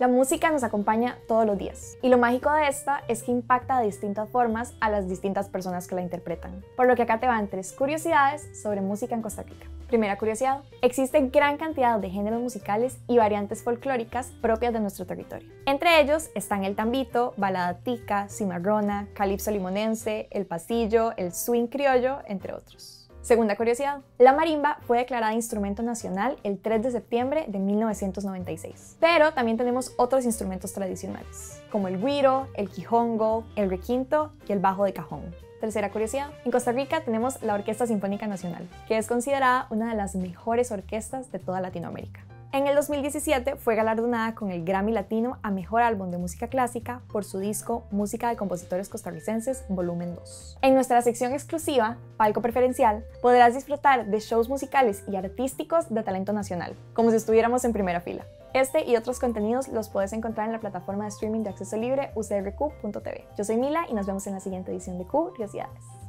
La música nos acompaña todos los días y lo mágico de esta es que impacta de distintas formas a las distintas personas que la interpretan. Por lo que acá te van tres curiosidades sobre música en Costa Rica. Primera curiosidad, existe gran cantidad de géneros musicales y variantes folclóricas propias de nuestro territorio. Entre ellos están el tambito, balada tica, cimarrona, calipso limonense, el pasillo, el swing criollo, entre otros. Segunda curiosidad, la marimba fue declarada instrumento nacional el 3 de septiembre de 1996. Pero también tenemos otros instrumentos tradicionales, como el guiro, el quijongo, el requinto y el bajo de cajón. Tercera curiosidad, en Costa Rica tenemos la Orquesta Sinfónica Nacional, que es considerada una de las mejores orquestas de toda Latinoamérica. En el 2017 fue galardonada con el Grammy Latino a Mejor Álbum de Música Clásica por su disco Música de Compositores Costarricenses Volumen 2. En nuestra sección exclusiva, Palco Preferencial, podrás disfrutar de shows musicales y artísticos de talento nacional, como si estuviéramos en primera fila. Este y otros contenidos los puedes encontrar en la plataforma de streaming de acceso libre ucrq.tv. Yo soy Mila y nos vemos en la siguiente edición de Curiosidades.